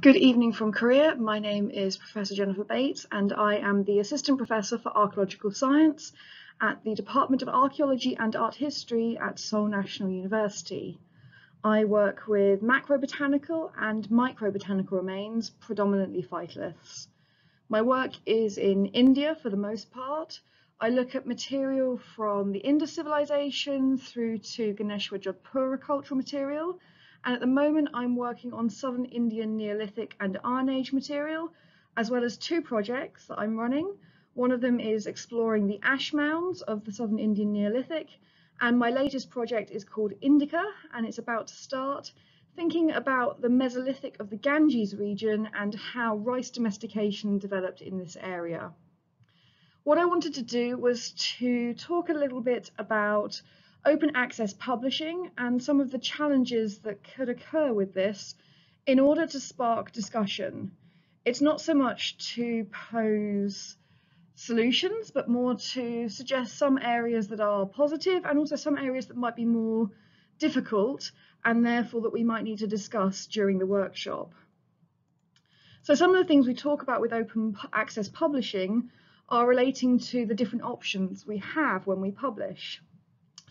Good evening from Korea. My name is Professor Jennifer Bates and I am the Assistant Professor for Archaeological Science at the Department of Archaeology and Art History at Seoul National University. I work with macrobotanical and microbotanical remains, predominantly phytoliths. My work is in India for the most part. I look at material from the Indus civilization through to Ganeshwar cultural material and at the moment I'm working on Southern Indian Neolithic and Iron Age material, as well as two projects that I'm running. One of them is exploring the ash mounds of the Southern Indian Neolithic, and my latest project is called Indica, and it's about to start, thinking about the Mesolithic of the Ganges region and how rice domestication developed in this area. What I wanted to do was to talk a little bit about open access publishing and some of the challenges that could occur with this in order to spark discussion. It's not so much to pose solutions, but more to suggest some areas that are positive and also some areas that might be more difficult and therefore that we might need to discuss during the workshop. So some of the things we talk about with open access publishing are relating to the different options we have when we publish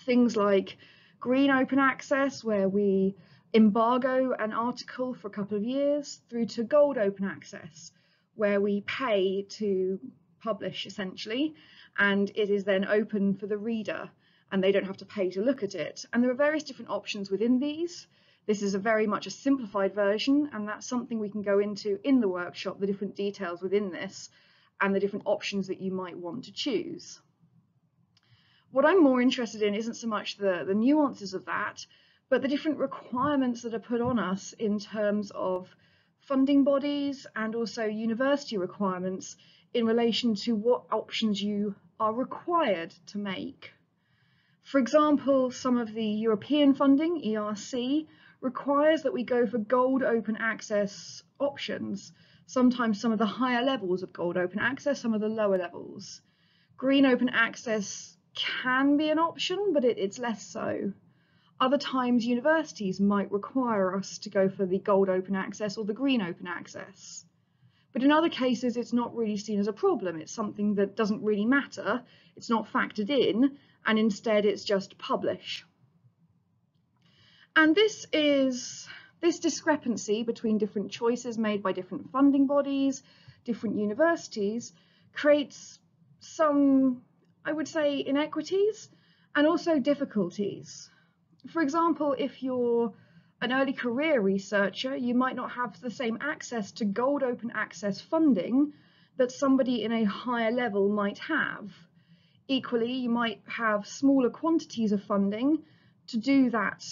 things like green open access, where we embargo an article for a couple of years, through to gold open access, where we pay to publish essentially, and it is then open for the reader and they don't have to pay to look at it. And there are various different options within these. This is a very much a simplified version, and that's something we can go into in the workshop, the different details within this and the different options that you might want to choose what I'm more interested in isn't so much the, the nuances of that, but the different requirements that are put on us in terms of funding bodies and also university requirements in relation to what options you are required to make. For example, some of the European funding, ERC, requires that we go for gold open access options, sometimes some of the higher levels of gold open access, some of the lower levels. Green open access can be an option, but it, it's less so. Other times universities might require us to go for the gold open access or the green open access. But in other cases, it's not really seen as a problem. It's something that doesn't really matter. It's not factored in, and instead it's just publish. And this is this discrepancy between different choices made by different funding bodies, different universities, creates some I would say inequities and also difficulties. For example, if you're an early career researcher, you might not have the same access to gold open access funding that somebody in a higher level might have. Equally, you might have smaller quantities of funding to do that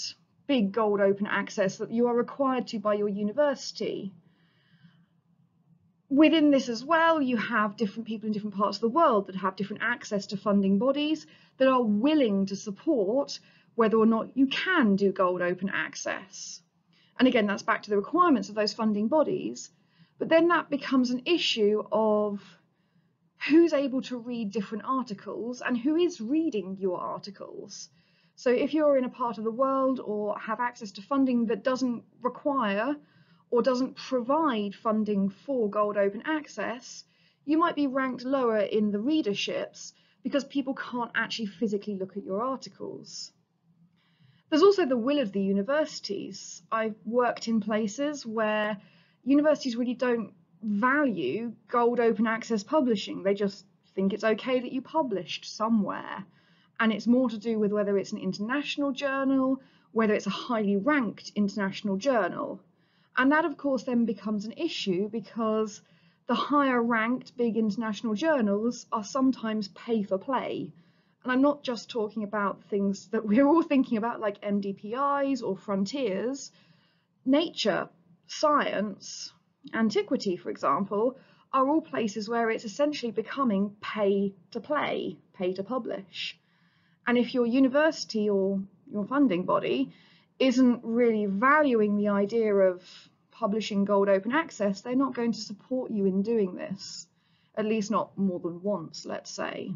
big gold open access that you are required to by your university within this as well, you have different people in different parts of the world that have different access to funding bodies that are willing to support whether or not you can do gold open access. And again, that's back to the requirements of those funding bodies. But then that becomes an issue of who's able to read different articles and who is reading your articles. So if you're in a part of the world or have access to funding that doesn't require or doesn't provide funding for Gold Open Access, you might be ranked lower in the readerships because people can't actually physically look at your articles. There's also the will of the universities. I've worked in places where universities really don't value gold open access publishing. They just think it's okay that you published somewhere. And it's more to do with whether it's an international journal, whether it's a highly ranked international journal. And that, of course, then becomes an issue because the higher ranked big international journals are sometimes pay for play. And I'm not just talking about things that we're all thinking about, like MDPIs or frontiers. Nature, science, antiquity, for example, are all places where it's essentially becoming pay to play, pay to publish. And if your university or your funding body isn't really valuing the idea of publishing gold open access, they're not going to support you in doing this, at least not more than once, let's say.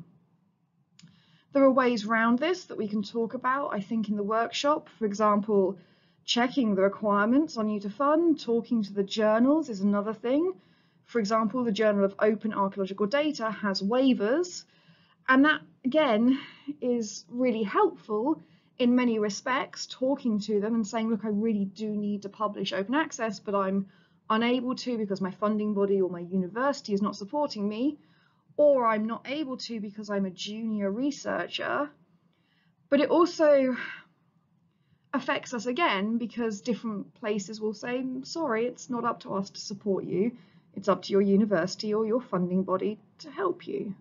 There are ways around this that we can talk about, I think, in the workshop. For example, Checking the requirements on U2Fund, talking to the journals is another thing. For example, the Journal of Open Archaeological Data has waivers, and that again is really helpful in many respects, talking to them and saying, look, I really do need to publish open access, but I'm unable to because my funding body or my university is not supporting me, or I'm not able to because I'm a junior researcher. But it also affects us again because different places will say, sorry, it's not up to us to support you. It's up to your university or your funding body to help you.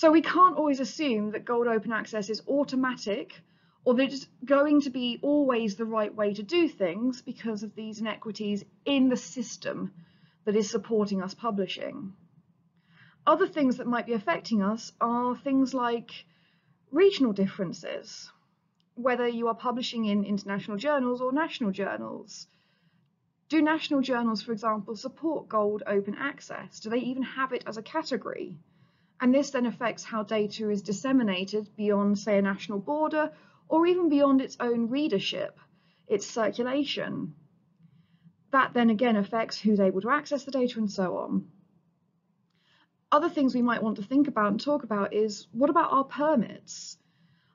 So we can't always assume that gold open access is automatic or that it's going to be always the right way to do things because of these inequities in the system that is supporting us publishing. Other things that might be affecting us are things like regional differences, whether you are publishing in international journals or national journals, do national journals, for example, support gold open access? Do they even have it as a category? And this then affects how data is disseminated beyond, say, a national border or even beyond its own readership, its circulation. That then again affects who's able to access the data and so on. Other things we might want to think about and talk about is what about our permits?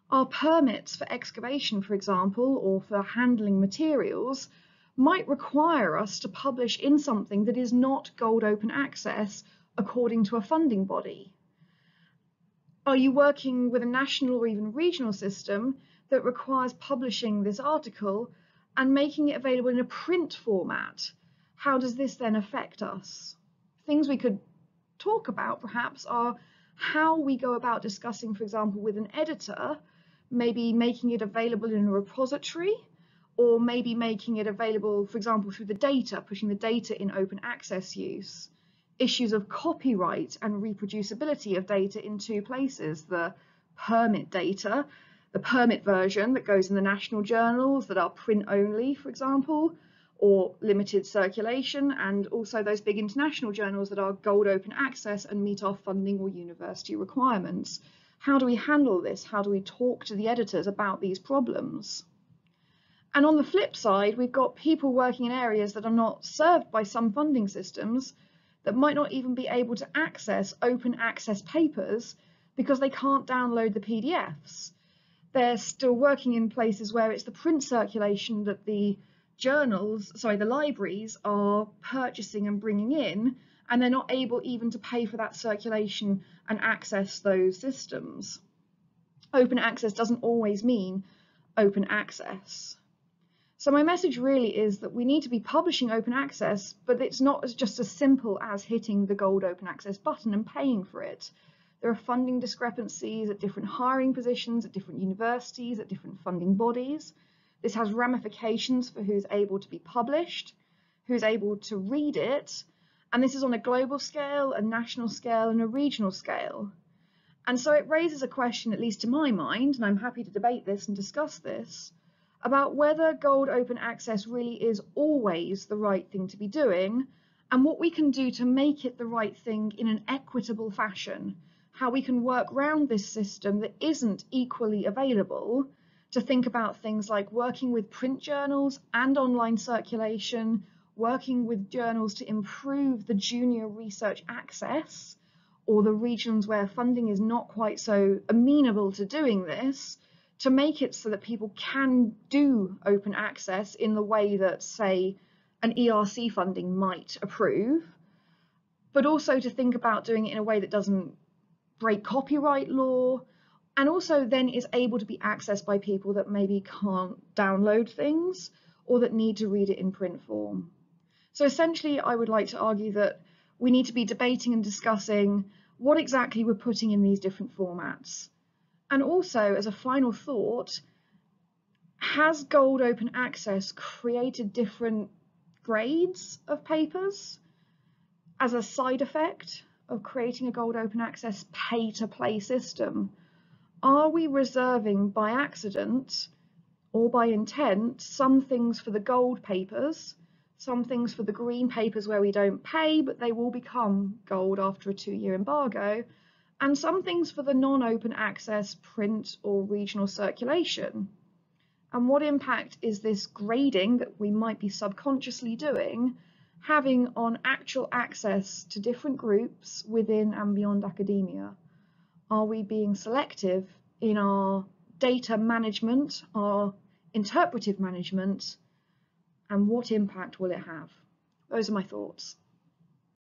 Our permits for excavation, for example, or for handling materials might require us to publish in something that is not gold open access according to a funding body? Are you working with a national or even regional system that requires publishing this article and making it available in a print format? How does this then affect us? Things we could talk about perhaps are how we go about discussing, for example, with an editor, maybe making it available in a repository or maybe making it available, for example, through the data, pushing the data in open access use. Issues of copyright and reproducibility of data in two places, the permit data, the permit version that goes in the national journals that are print only, for example, or limited circulation, and also those big international journals that are gold open access and meet our funding or university requirements. How do we handle this? How do we talk to the editors about these problems? And on the flip side, we've got people working in areas that are not served by some funding systems that might not even be able to access open access papers because they can't download the PDFs. They're still working in places where it's the print circulation that the journals, sorry, the libraries are purchasing and bringing in, and they're not able even to pay for that circulation and access those systems. Open access doesn't always mean open access. So my message really is that we need to be publishing open access, but it's not just as simple as hitting the gold open access button and paying for it. There are funding discrepancies at different hiring positions, at different universities, at different funding bodies. This has ramifications for who's able to be published, who's able to read it, and this is on a global scale, a national scale, and a regional scale. And so it raises a question, at least to my mind, and I'm happy to debate this and discuss this, about whether gold open access really is always the right thing to be doing and what we can do to make it the right thing in an equitable fashion, how we can work around this system that isn't equally available to think about things like working with print journals and online circulation, working with journals to improve the junior research access, or the regions where funding is not quite so amenable to doing this, to make it so that people can do open access in the way that, say, an ERC funding might approve, but also to think about doing it in a way that doesn't break copyright law, and also then is able to be accessed by people that maybe can't download things or that need to read it in print form. So essentially, I would like to argue that we need to be debating and discussing what exactly we're putting in these different formats. And also, as a final thought, has Gold Open Access created different grades of papers as a side effect of creating a Gold Open Access pay-to-play system? Are we reserving by accident or by intent some things for the gold papers, some things for the green papers where we don't pay but they will become gold after a two-year embargo, and some things for the non-open access print or regional circulation. And what impact is this grading that we might be subconsciously doing having on actual access to different groups within and beyond academia? Are we being selective in our data management, our interpretive management, and what impact will it have? Those are my thoughts.